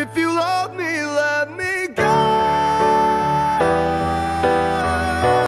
If you love me, let me go.